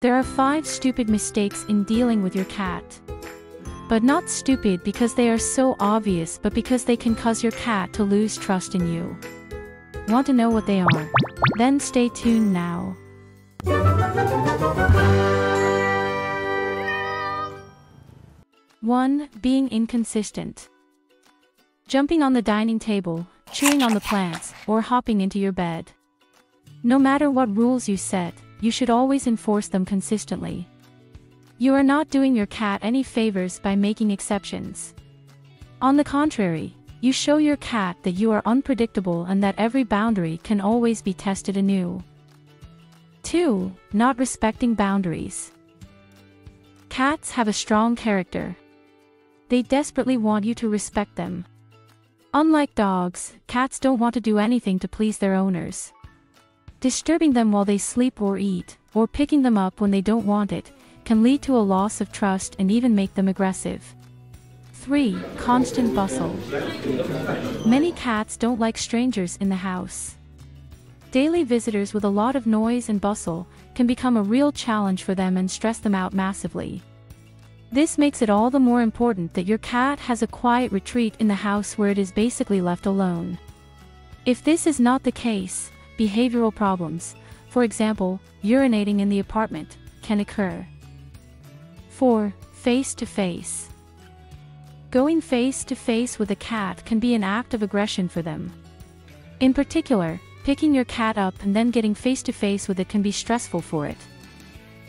There are 5 stupid mistakes in dealing with your cat. But not stupid because they are so obvious but because they can cause your cat to lose trust in you. Want to know what they are? Then stay tuned now. 1. Being inconsistent. Jumping on the dining table, chewing on the plants, or hopping into your bed. No matter what rules you set, you should always enforce them consistently. You are not doing your cat any favors by making exceptions. On the contrary, you show your cat that you are unpredictable and that every boundary can always be tested anew. 2. Not respecting boundaries. Cats have a strong character. They desperately want you to respect them. Unlike dogs, cats don't want to do anything to please their owners. Disturbing them while they sleep or eat, or picking them up when they don't want it, can lead to a loss of trust and even make them aggressive. 3. Constant bustle. Many cats don't like strangers in the house. Daily visitors with a lot of noise and bustle can become a real challenge for them and stress them out massively. This makes it all the more important that your cat has a quiet retreat in the house where it is basically left alone. If this is not the case, behavioral problems, for example, urinating in the apartment, can occur. 4. Face to face. Going face to face with a cat can be an act of aggression for them. In particular, picking your cat up and then getting face to face with it can be stressful for it.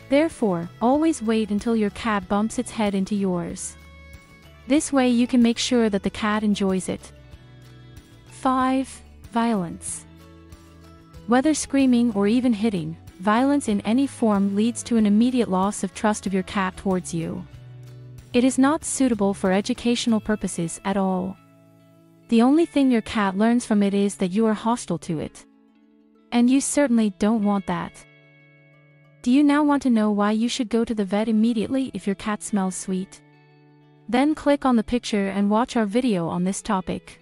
Therefore, always wait until your cat bumps its head into yours. This way you can make sure that the cat enjoys it. 5. Violence. Whether screaming or even hitting, violence in any form leads to an immediate loss of trust of your cat towards you. It is not suitable for educational purposes at all. The only thing your cat learns from it is that you are hostile to it. And you certainly don't want that. Do you now want to know why you should go to the vet immediately if your cat smells sweet? Then click on the picture and watch our video on this topic.